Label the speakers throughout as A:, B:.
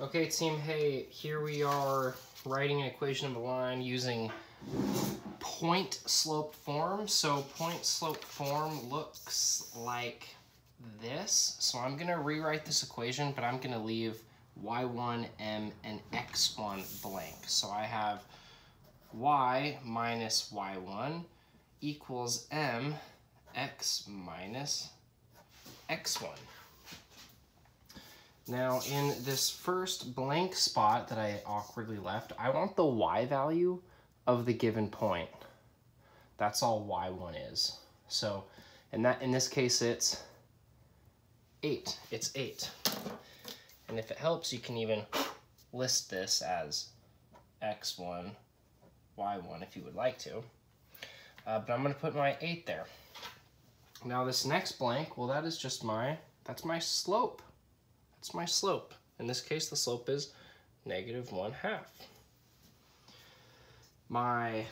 A: Okay, team, hey, here we are writing an equation of a line using point slope form. So point slope form looks like this. So I'm gonna rewrite this equation, but I'm gonna leave y1, m, and x1 blank. So I have y minus y1 equals m x minus x1. Now in this first blank spot that I awkwardly left, I want the y value of the given point. That's all y1 is. So in, that, in this case, it's 8. It's 8. And if it helps, you can even list this as x1, y1 if you would like to. Uh, but I'm going to put my 8 there. Now this next blank, well that is just my, that's my slope. That's my slope. In this case, the slope is negative 1 half. My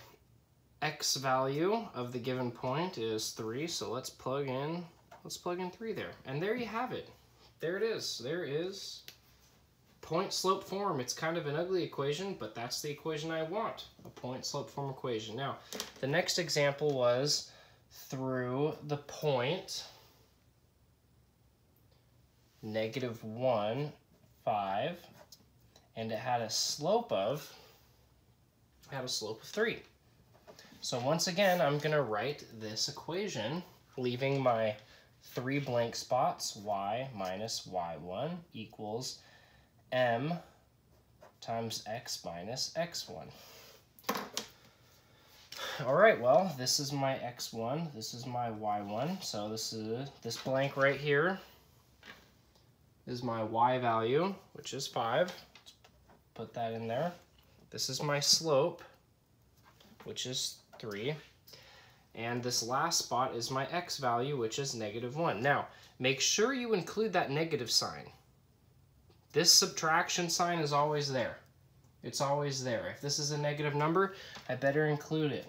A: x value of the given point is 3, so let's plug in, let's plug in 3 there. And there you have it. There it is. There is point slope form. It's kind of an ugly equation, but that's the equation I want, a point slope form equation. Now, the next example was through the point negative 1, 5, and it had a slope of, had a slope of 3. So once again, I'm going to write this equation, leaving my three blank spots, y minus y1 equals m times x minus x1. All right, well, this is my x1, this is my y1, so this is this blank right here is my y value, which is 5. Let's put that in there. This is my slope, which is 3. And this last spot is my x value, which is negative 1. Now, make sure you include that negative sign. This subtraction sign is always there. It's always there. If this is a negative number, I better include it.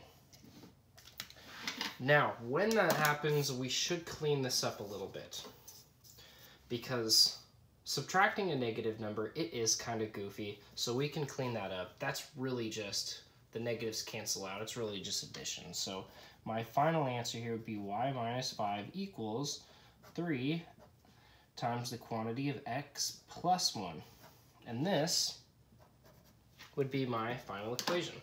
A: Now, when that happens, we should clean this up a little bit. Because Subtracting a negative number, it is kind of goofy, so we can clean that up. That's really just, the negatives cancel out, it's really just addition. So my final answer here would be y minus 5 equals 3 times the quantity of x plus 1. And this would be my final equation.